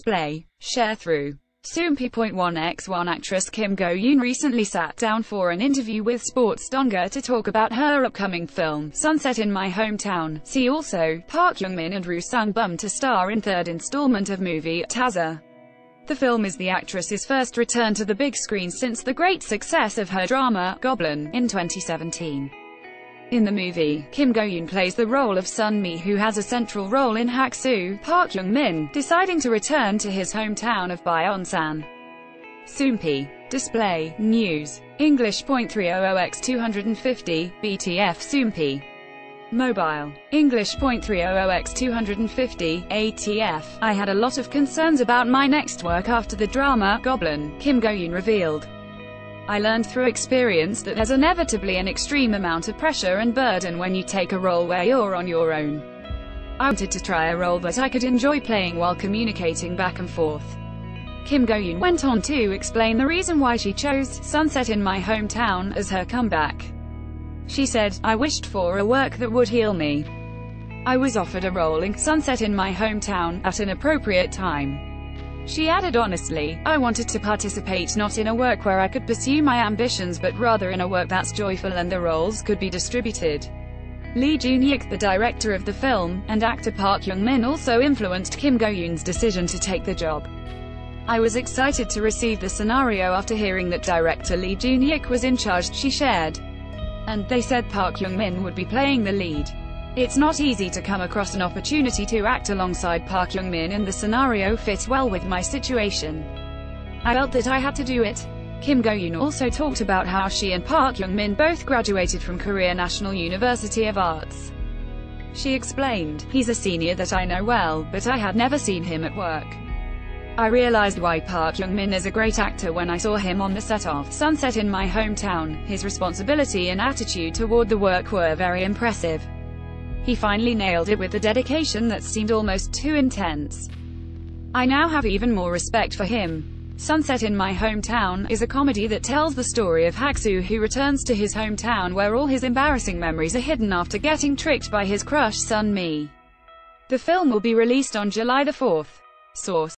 display, share through. Soompi.1x1 actress Kim Go-eun recently sat down for an interview with Sports Donga to talk about her upcoming film, Sunset in My Hometown. See also, Park Jung-min and Ryu Sung-bum to star in third installment of movie, Tazza. The film is the actress's first return to the big screen since the great success of her drama, Goblin, in 2017. In the movie, Kim Go-eun plays the role of Sun Mi who has a central role in Hak-soo, Park Jung-min, deciding to return to his hometown of Byeonsan. Soompi. Display, News. English .300x250, BTF Soompi. Mobile. English .300x250, ATF. I had a lot of concerns about my next work after the drama, Goblin, Kim Go-eun revealed. I learned through experience that there's inevitably an extreme amount of pressure and burden when you take a role where you're on your own. I wanted to try a role that I could enjoy playing while communicating back and forth. Kim Go-eun went on to explain the reason why she chose Sunset in My Hometown as her comeback. She said, I wished for a work that would heal me. I was offered a role in Sunset in My Hometown at an appropriate time. She added honestly, I wanted to participate not in a work where I could pursue my ambitions but rather in a work that's joyful and the roles could be distributed. Lee Joon-ik, the director of the film, and actor Park Jung-min also influenced Kim Go-eun's decision to take the job. I was excited to receive the scenario after hearing that director Lee Joon-ik was in charge, she shared. And they said Park Jung-min would be playing the lead. It's not easy to come across an opportunity to act alongside Park Jung-min and the scenario fits well with my situation. I felt that I had to do it. Kim Go-eun also talked about how she and Park Jung-min both graduated from Korea National University of Arts. She explained, he's a senior that I know well, but I had never seen him at work. I realized why Park Jung-min is a great actor when I saw him on the set of Sunset in my hometown. His responsibility and attitude toward the work were very impressive. He finally nailed it with a dedication that seemed almost too intense. I now have even more respect for him. Sunset in My Hometown is a comedy that tells the story of Hak-soo who returns to his hometown where all his embarrassing memories are hidden after getting tricked by his crush Sun Mi. The film will be released on July the 4th. Source